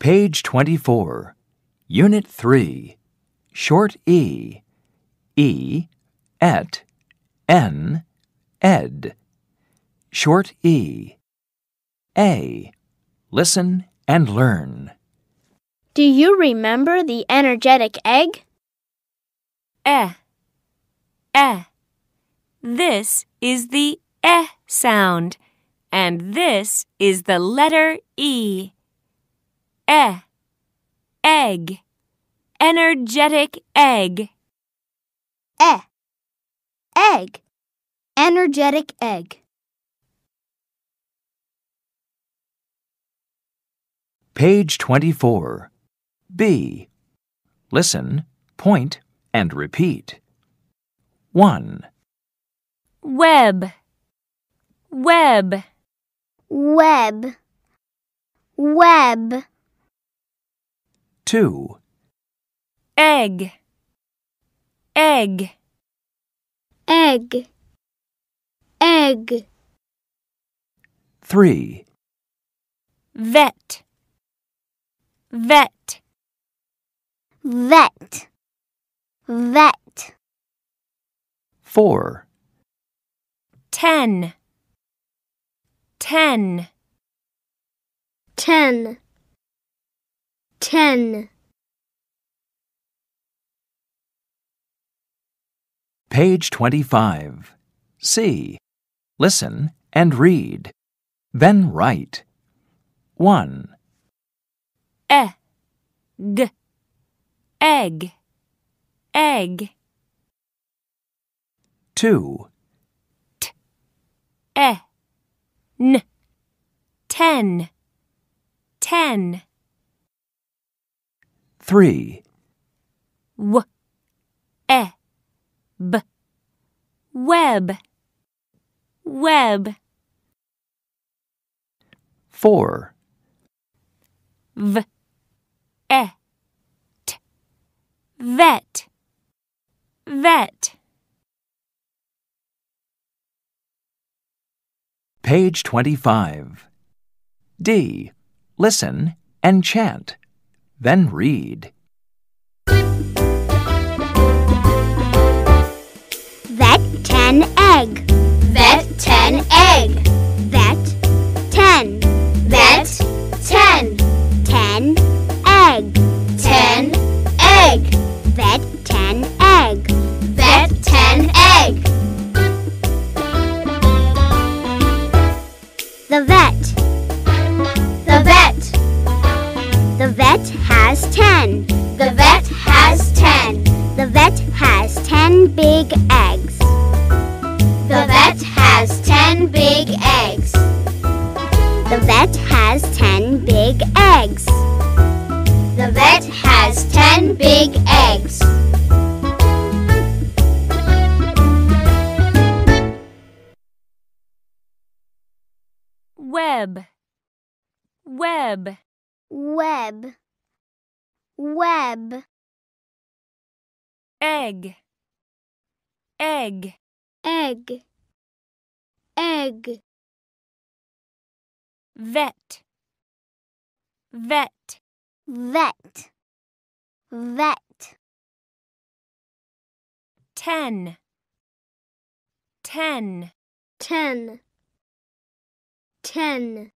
Page 24, Unit 3, Short E, E, et, N, ed. Short E. A. Listen and learn. Do you remember the energetic egg? eh, eh. This is the eh sound, and this is the letter E. Eh, egg, energetic egg. E. Egg. Energetic egg. Page 24. B. Listen, point, and repeat. 1, Web, web, Web. Web. 2, egg, egg, Egg. Egg. 3, vet, vet, Vet. Vet. 4, ten, ten, Ten. Ten. Page 25. C. Listen and read. Then write. 1, e, g, egg, egg, 2, e, n, ten, ten, 3, w, e, b, web, web, 4, v, e, t, vet, vet. Page 25. D. Listen and chant. Then read. Vet ten egg. Vet ten egg. Vet ten. Vet ten. Ten egg. Ten egg. Vet ten egg. Vet ten egg. The vet. Vet has ten. The vet has ten. The vet has ten big eggs. The vet has ten big eggs. The vet has ten big eggs. The vet has ten big eggs. web, web, Web. Web. egg, egg, Egg. Egg. vet, vet, Vet. Vet. ten, ten, Ten. Ten.